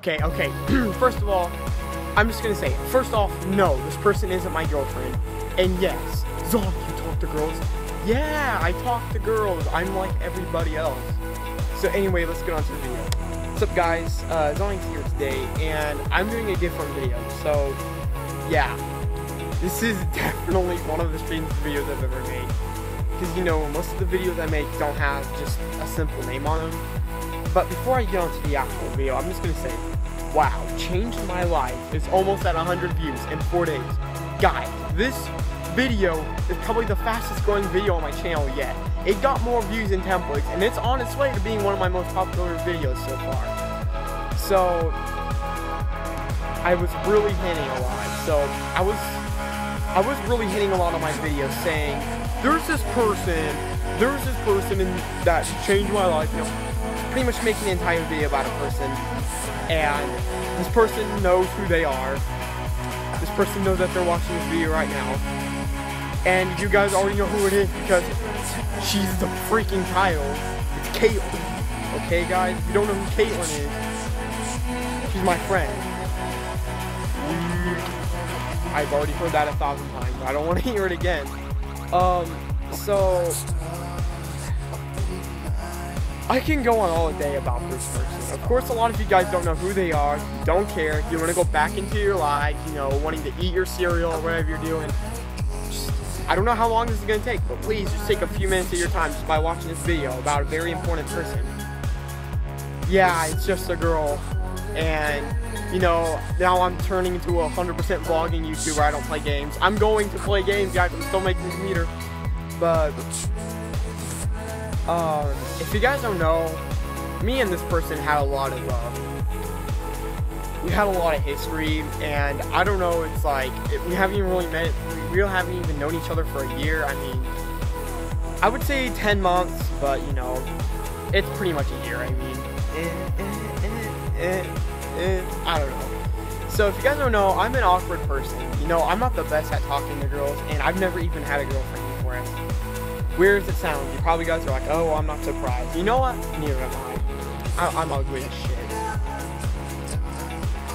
Okay, okay. First of all, I'm just gonna say, first off, no, this person isn't my girlfriend. And yes, Zonic, you talk to girls? Yeah, I talk to girls. I'm like everybody else. So anyway, let's get on to the video. What's up guys, uh, here today, and I'm doing a different video. So, yeah, this is definitely one of the strangest videos I've ever made. Because, you know, most of the videos I make don't have just a simple name on them. But before I get on to the actual video, I'm just going to say, wow, changed my life. It's almost at 100 views in 4 days. Guys, this video is probably the fastest growing video on my channel yet. It got more views than templates, and it's on its way to being one of my most popular videos so far. So, I was really hitting a lot. So, I was, I was really hitting a lot on my videos saying, there's this person, there's this person in, that changed my life. You know, pretty much making an entire video about a person, and this person knows who they are. This person knows that they're watching this video right now, and you guys already know who it is because she's the freaking title. It's Caitlyn. Okay, guys, if you don't know who Caitlyn is, she's my friend. I've already heard that a thousand times. I don't want to hear it again. Um, so I can go on all day about this person. Of course, a lot of you guys don't know who they are, don't care. You want to go back into your life, you know, wanting to eat your cereal or whatever you're doing. I don't know how long this is going to take, but please just take a few minutes of your time just by watching this video about a very important person. Yeah, it's just a girl. And, you know, now I'm turning into a 100% vlogging YouTuber. I don't play games. I'm going to play games, guys. I'm still making this meter. But um, if you guys don't know, me and this person had a lot of, uh, we had a lot of history, and I don't know, it's like, we haven't even really met, we really haven't even known each other for a year, I mean, I would say 10 months, but, you know, it's pretty much a year, I mean, I don't know. So if you guys don't know, I'm an awkward person. You know, I'm not the best at talking to girls, and I've never even had a girlfriend before weird as it sounds, you probably guys are like, oh, I'm not surprised. You know what? Neither am I. I am ugly as shit.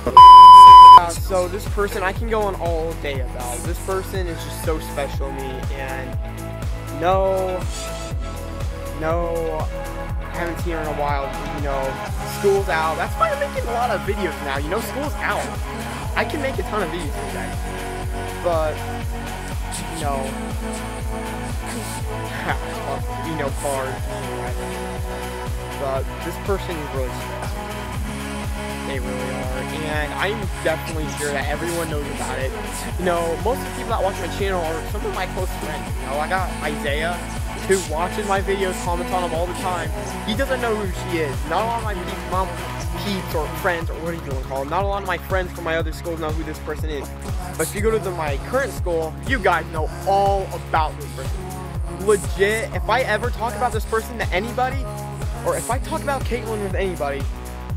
Uh, so this person, I can go on all day about. This person is just so special to me, and no, no, I haven't seen her in a while. You know, school's out. That's why I'm making a lot of videos now. You know, school's out. I can make a ton of videos, guys. But, you know, you know, cars. But this person is really special. They really are. And I'm definitely sure that everyone knows about it. You know, most of the people that watch my channel are some of my close friends. You know, I got Isaiah, who watches my videos, comments on them all the time. He doesn't know who she is. Not a lot of my peeps, mom, peeps or friends, or what do you want to call them, not a lot of my friends from my other schools know who this person is. But if you go to the, my current school, you guys know all about this person legit, if I ever talk about this person to anybody, or if I talk about Caitlyn with anybody,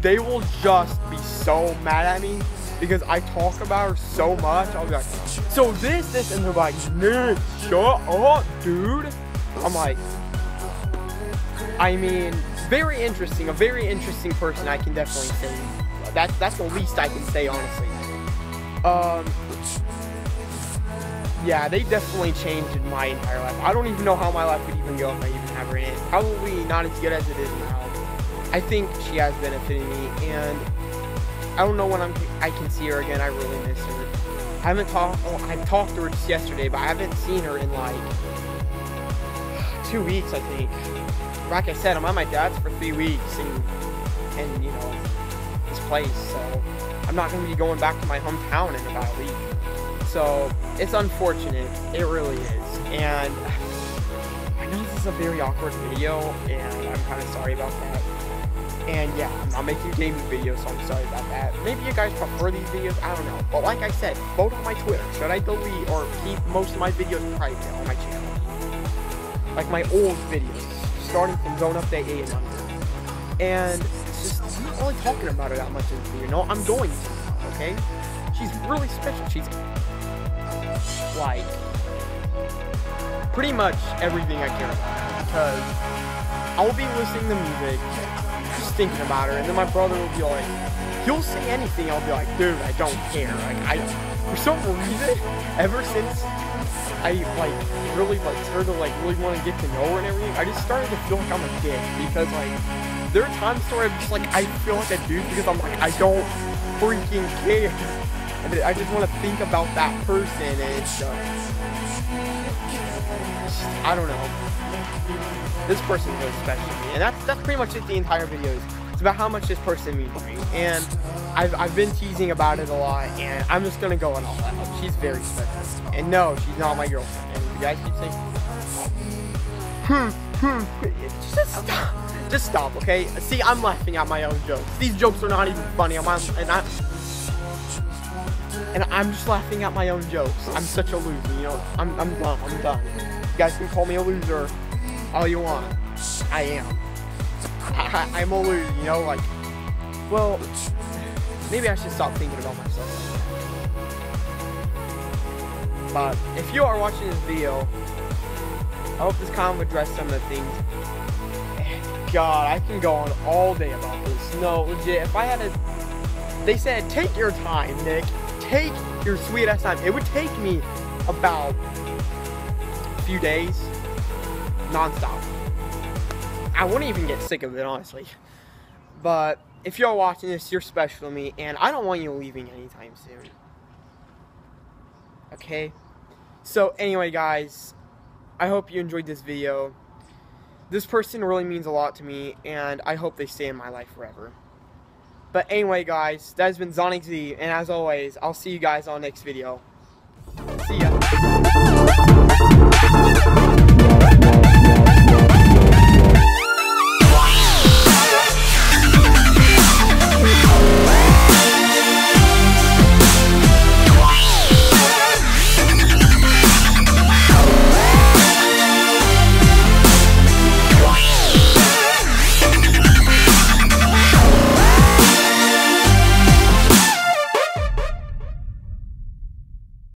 they will just be so mad at me because I talk about her so much. I'll be like, so this, this, and they're like, shut up, dude. I'm like, I mean, very interesting, a very interesting person. I can definitely say that's that's the least I can say, honestly. Um, yeah, they definitely changed my entire life. I don't even know how my life would even go if I even have her in it. Probably not as good as it is now. I think she has benefited me, and I don't know when I'm I can see her again. I really miss her. I haven't talked. Oh, I talked to her just yesterday, but I haven't seen her in like two weeks, I think. Like I said, I'm at my dad's for three weeks, and and you know this place, so I'm not gonna be going back to my hometown in about a week. So it's unfortunate. It really is. And I know this is a very awkward video, and I'm kind of sorry about that. And yeah, I'm not making gaming videos, so I'm sorry about that. Maybe you guys prefer these videos, I don't know. But like I said, vote on my Twitter. Should I delete or keep most of my videos private on my channel? Like my old videos, starting from Zone Update 8 and under. And just, I'm not really talking about her that much in this video. No, I'm going to, okay? She's really special. She's like pretty much everything I care about because I will be listening to music, just thinking about her, and then my brother will be like, he'll say anything. I'll be like, dude, I don't care. Like, I, for some reason, ever since I like really like started to like really want to get to know her and everything, I just started to feel like I'm a dick because like there are times where I'm just like I feel like a dude because I'm like I don't freaking care. And I just want to think about that person and it's uh, I don't know. This person really special to me, and that's that's pretty much it. The entire video is it's about how much this person means to me, and I've I've been teasing about it a lot, and I'm just gonna go on all that. She's very special, and no, she's not my girlfriend. And you guys keep saying, hmm, hmm, just stop, just stop, okay? See, I'm laughing at my own jokes. These jokes are not even funny. I'm on, and I. And I'm just laughing at my own jokes. I'm such a loser, you know. I'm, I'm done. I'm done. You guys can call me a loser all you want. I am. I, am always, you know, like, well, maybe I should stop thinking about myself. But if you are watching this video, I hope this of addressed some of the things. God, I can go on all day about this. No, legit, if I had a... They said, take your time, Nick. Take your sweet ass time. It would take me about a few days, nonstop. I wouldn't even get sick of it, honestly. But if you're watching this, you're special to me, and I don't want you leaving anytime soon. Okay? So, anyway, guys, I hope you enjoyed this video. This person really means a lot to me, and I hope they stay in my life forever. But anyway, guys, that has been Zonic Z, and as always, I'll see you guys on next video. See ya.